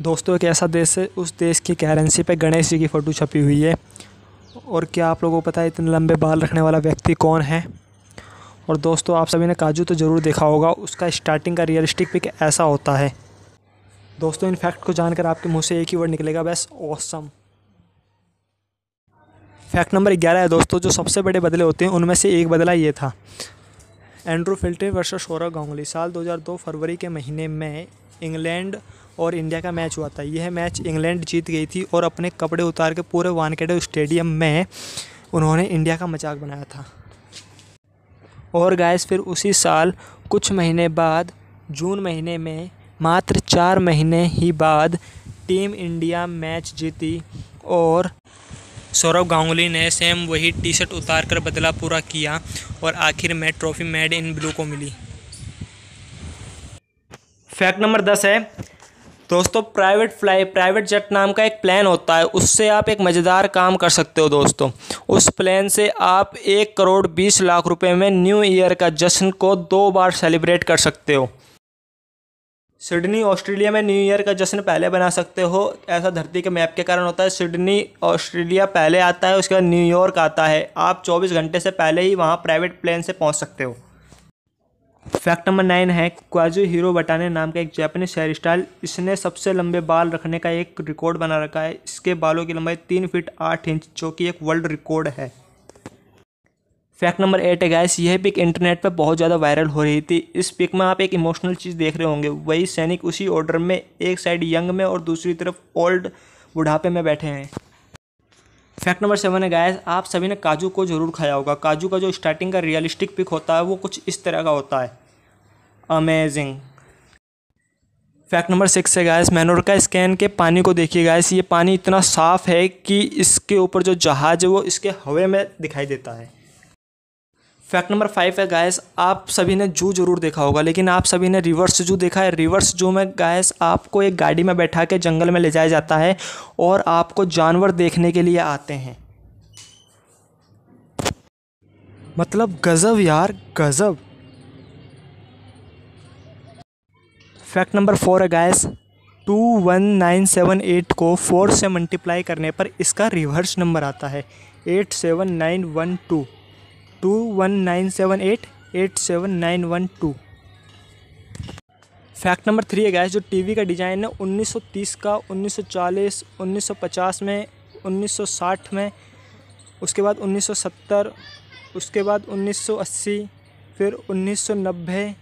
दोस्तों, एक ऐसा देश है, उस देश की करेंसी पे गणेश जी की फ़ोटो छपी हुई है। और क्या आप लोगों को पता है, इतने लंबे बाल रखने वाला व्यक्ति कौन है? और दोस्तों, आप सभी ने काजू तो ज़रूर देखा होगा, उसका स्टार्टिंग का रियलिस्टिक पिक ऐसा होता है। दोस्तों, इन फैक्ट को जानकर आपके मुँह से एक ही वर्ड निकलेगा, बस ऑसम फैक्ट नंबर ग्यारह है दोस्तों, जो सबसे बड़े बदले होते हैं, उनमें से एक बदला ये था। Andrew Flintoff versus Sourav Ganguly साल 2002 फरवरी के महीने में इंग्लैंड और इंडिया का मैच हुआ था। यह मैच इंग्लैंड जीत गई थी और अपने कपड़े उतार के पूरे वानखेड़े स्टेडियम में उन्होंने इंडिया का मज़ाक बनाया था। और गैस फिर उसी साल, कुछ महीने बाद, जून महीने में, मात्र चार महीने ही बाद, टीम इंडिया मैच जीती और सौरभ गांगुली ने सेम वही टी शर्ट उतार कर बदला पूरा किया और आखिर में ट्रॉफी मेड इन ब्लू को मिली। फैक्ट नंबर दस है। दोस्तों प्राइवेट फ्लाई प्राइवेट जेट नाम का एक प्लान होता है, उससे आप एक मज़ेदार काम कर सकते हो दोस्तों। उस प्लान से आप एक करोड़ बीस लाख रुपए में न्यू ईयर का जश्न को दो बार सेलिब्रेट कर सकते हो। सिडनी, ऑस्ट्रेलिया में न्यू ईयर का जश्न पहले बना सकते हो। ऐसा धरती के मैप के कारण होता है, सिडनी, ऑस्ट्रेलिया पहले आता है, उसके बाद न्यूयॉर्क आता है। आप 24 घंटे से पहले ही वहाँ प्राइवेट प्लेन से पहुँच सकते हो। फैक्ट नंबर नाइन है, क्वाजू हीरो बटाने नाम का एक जापानीज हेयर स्टाइल, इसने सबसे लंबे बाल रखने का एक रिकॉर्ड बना रखा है। इसके बालों की लंबाई तीन फीट आठ इंच, जो कि एक वर्ल्ड रिकॉर्ड है। फैक्ट नंबर एट है गैस यह पिक इंटरनेट पर बहुत ज़्यादा वायरल हो रही थी। इस पिक में आप एक इमोशनल चीज़ देख रहे होंगे। वही सैनिक उसी ऑर्डर में, एक साइड यंग में और दूसरी तरफ़ ओल्ड बुढ़ापे में बैठे हैं। फैक्ट नंबर सेवन है गायस आप सभी ने काजू को ज़रूर खाया होगा। काजू का जो स्टार्टिंग का रियलिस्टिक पिक होता है, वो कुछ इस तरह का होता है। अमेजिंग फैक्ट नंबर सिक्स है गायस मैनोरका स्कैन के पानी को देखिए गायस ये पानी इतना साफ़ है कि इसके ऊपर जो जहाज़ है, वो इसके हवे में दिखाई देता है। फैक्ट नंबर फाइव है गायस आप सभी ने जू ज़रूर देखा होगा, लेकिन आप सभी ने रिवर्स जू देखा है। रिवर्स जू में गायस आपको एक गाड़ी में बैठा के जंगल में ले जाया जाता है और आपको जानवर देखने के लिए आते हैं। मतलब गज़ब यार, गज़ब। फैक्ट नंबर फोर है guys two one nine seven eight को फोर से मल्टीप्लाई करने पर इसका रिवर्स नंबर आता है eight seven nine one two two one nine seven eight eight seven nine one two fact number three है guys जो टीवी का डिज़ाइन है 1930 का 1940 1950 में 1960 में, उसके बाद 1970 उसके बाद 1980 फिर 1990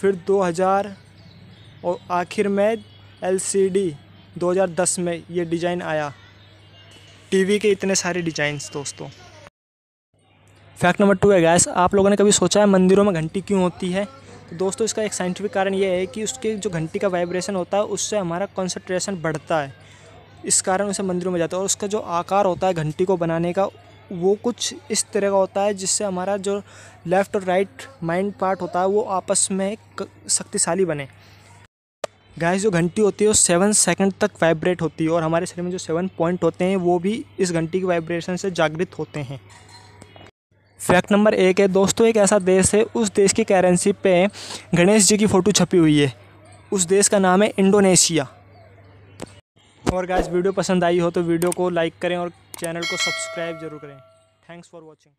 फिर 2000 और आखिर में एलसीडी 2010 में ये डिज़ाइन आया। टीवी के इतने सारे डिज़ाइंस दोस्तों। फैक्ट नंबर टू है गैस आप लोगों ने कभी सोचा है मंदिरों में घंटी क्यों होती है? तो दोस्तों, इसका एक साइंटिफिक कारण ये है कि उसके जो घंटी का वाइब्रेशन होता है, उससे हमारा कंसंट्रेशन बढ़ता है। इस कारण उसे मंदिरों में जाता है और उसका जो आकार होता है घंटी को बनाने का, वो कुछ इस तरह का होता है जिससे हमारा जो लेफ़्ट और राइट माइंड पार्ट होता है, वो आपस में शक्तिशाली बने। गैस जो घंटी होती है, वो सेवन सेकंड तक वाइब्रेट होती है और हमारे शरीर में जो सेवन पॉइंट होते हैं, वो भी इस घंटी के वाइब्रेशन से जागृत होते हैं। फैक्ट नंबर एक है, दोस्तों, एक ऐसा देश है, उस देश की करेंसी पे गणेश जी की फ़ोटो छपी हुई है। उस देश का नाम है इंडोनेशिया। और गाइस वीडियो पसंद आई हो तो वीडियो को लाइक करें और चैनल को सब्सक्राइब ज़रूर करें। Thanks for watching